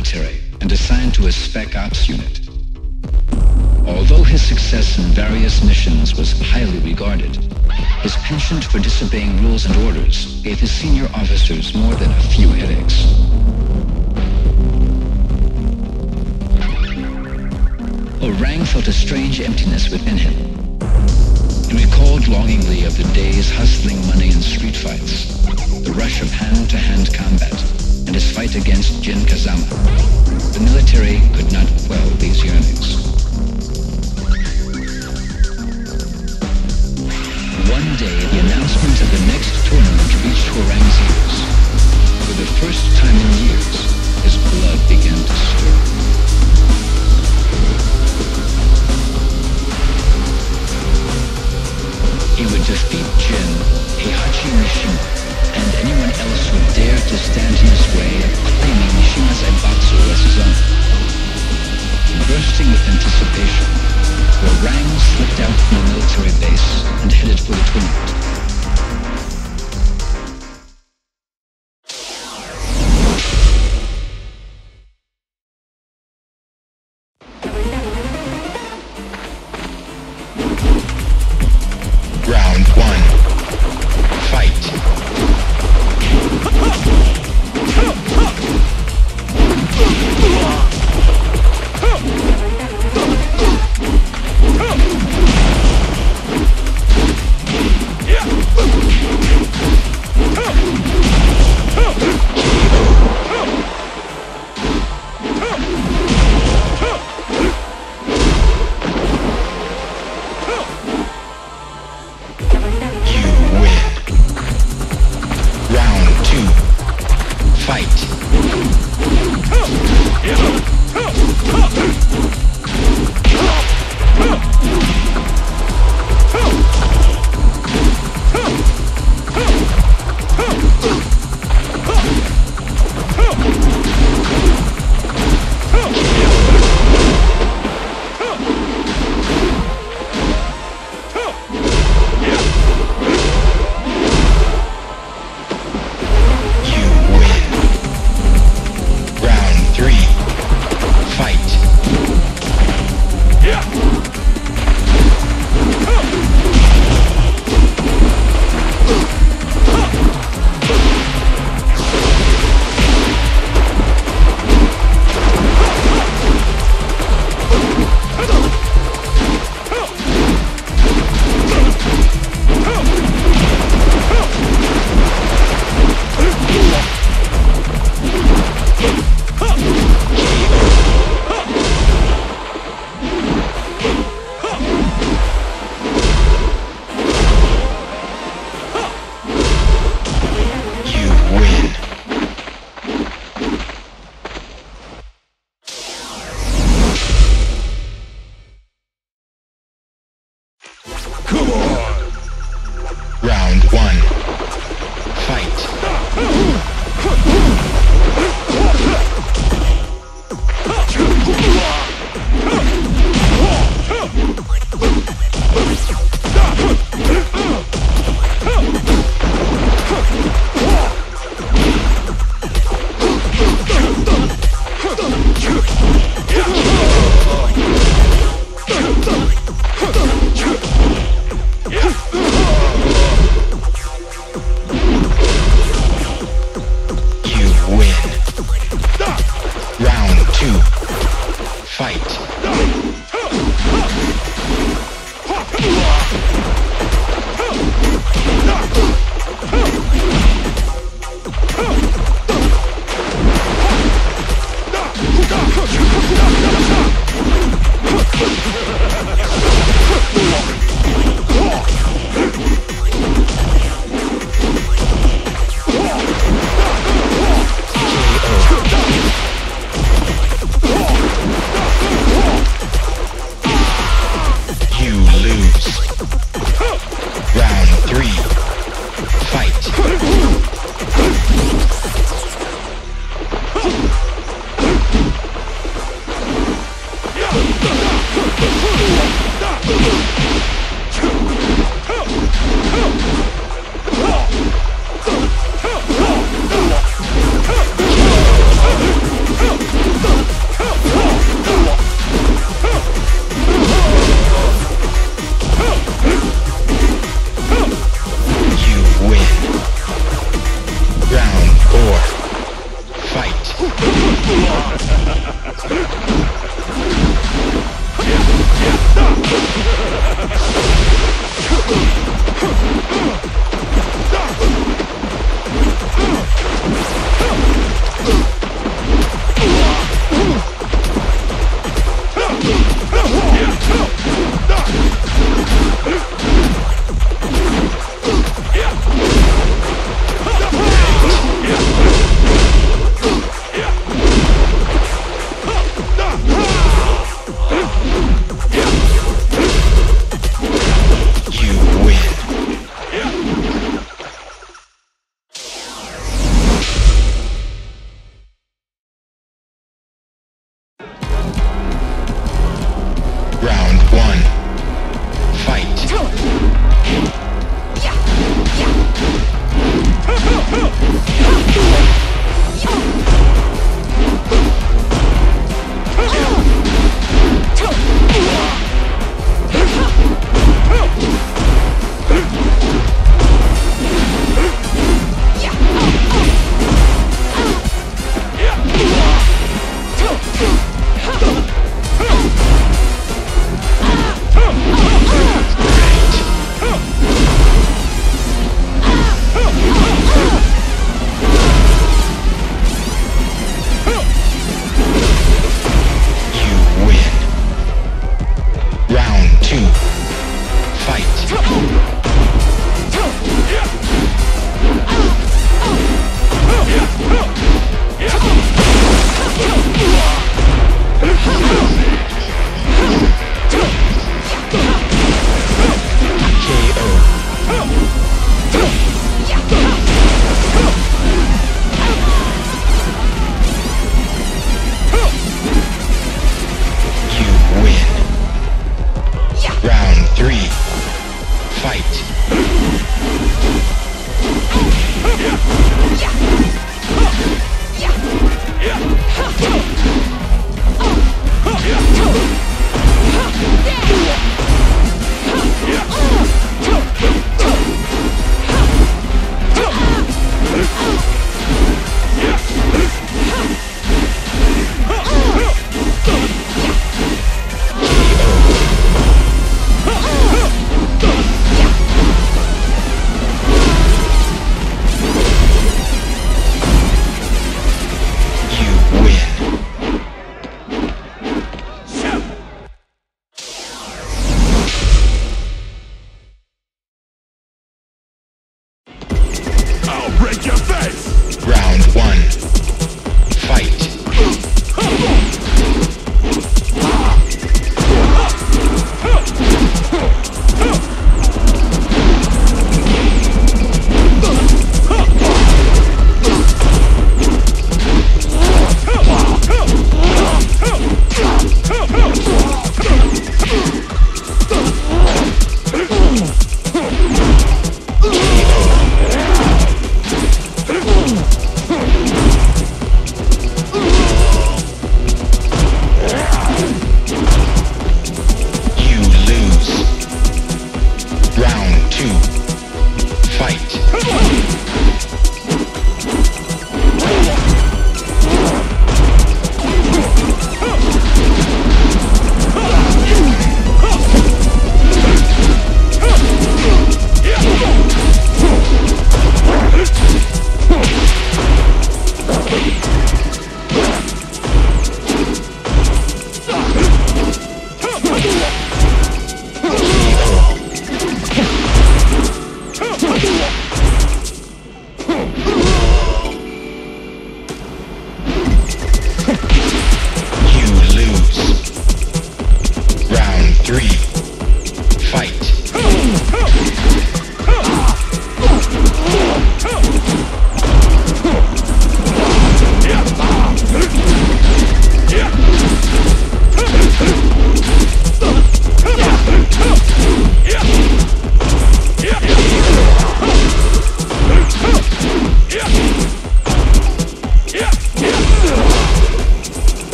military and assigned to a Spec Ops unit. Although his success in various missions was highly regarded, his penchant for disobeying rules and orders gave his senior officers more than a few headaches. Hwoarang felt a strange emptiness within him. He recalled longingly of the days hustling money in street fights, the rush of hand-to-hand combat, and his fight against Jin Kazama. The military could not quell these yearnings. One day, the announcement of the next tournament reached Hwoarang's ears. For the first time in years, his blood began to stir.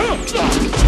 诶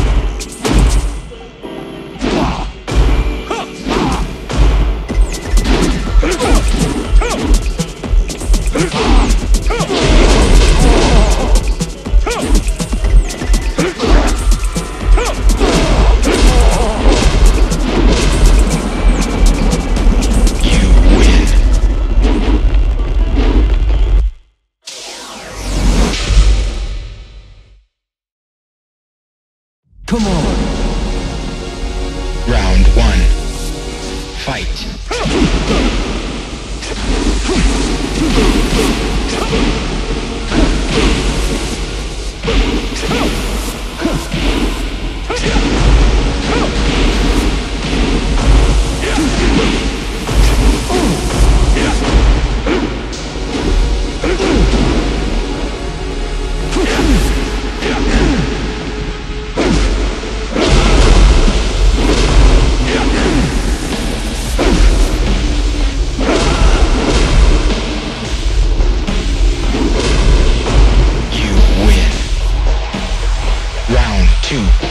tune.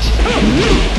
Two.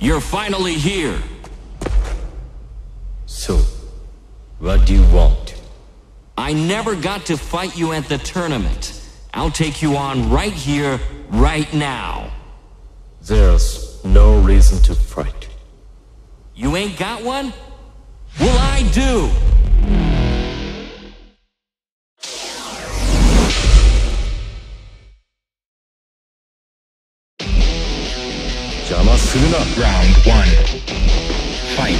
You're finally here. So, what do you want? I never got to fight you at the tournament. I'll take you on right here, right now. There's no reason to fight. You ain't got one? Well, I do! Soon up. Round one. Fight.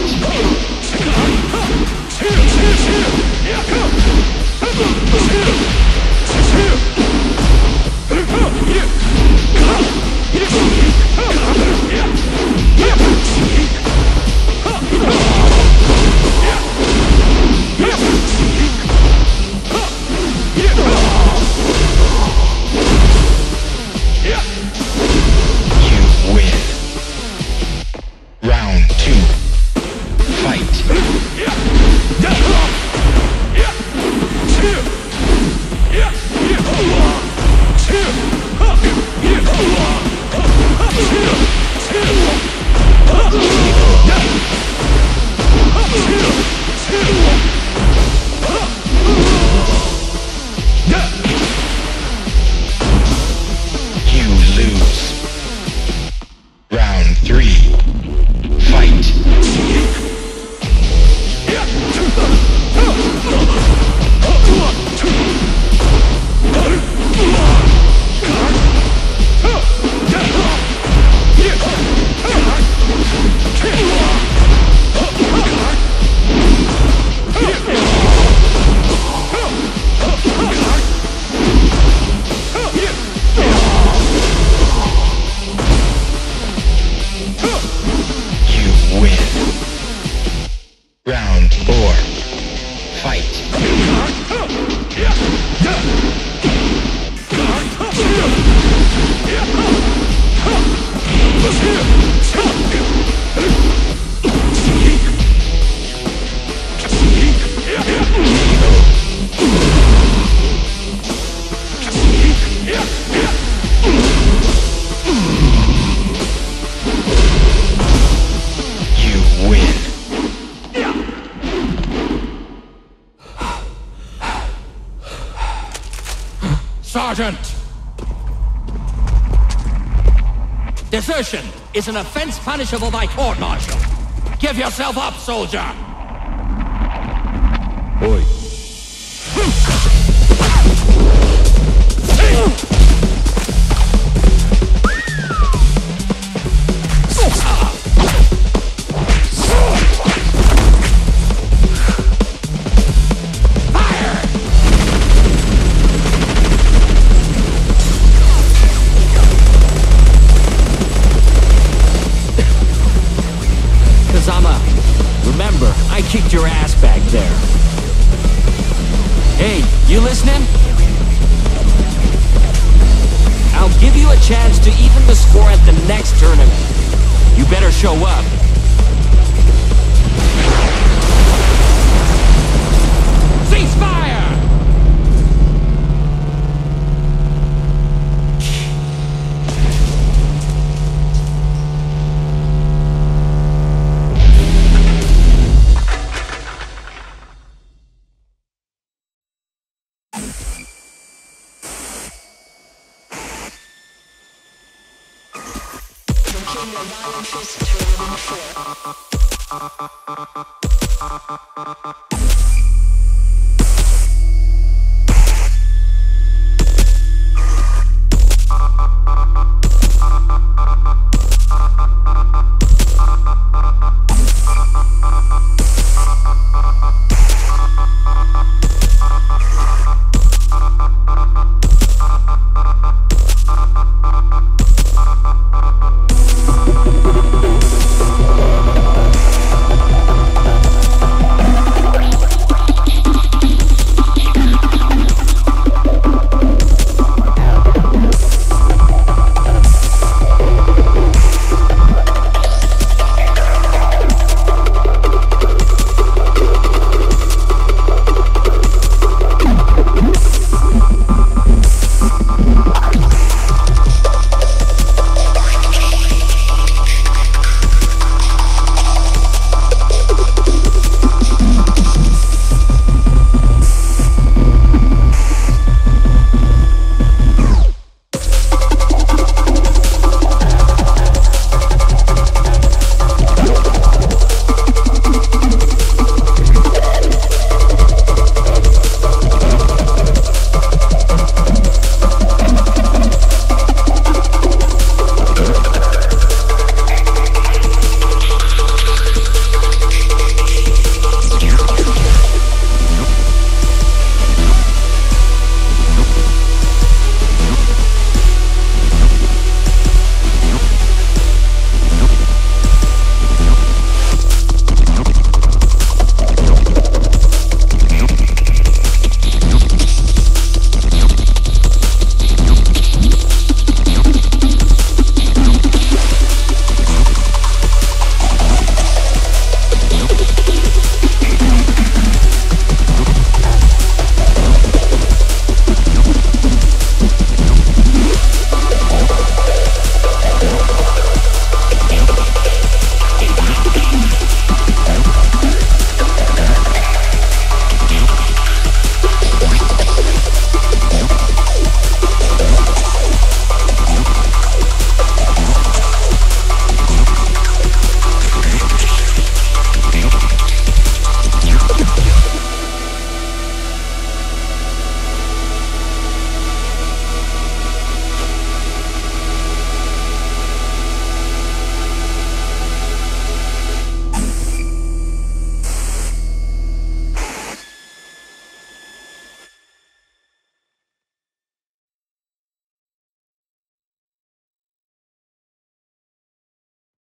Desertion is an offense punishable by court-martial. Give yourself up, soldier! Chance to even the score at the next tournament. You better show up.